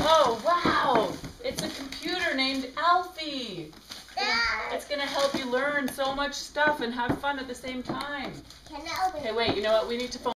Oh, wow. It's a computer named Alfie. It's going to help you learn so much stuff and have fun at the same time. Can I open Okay, wait, you know what? We need to phone.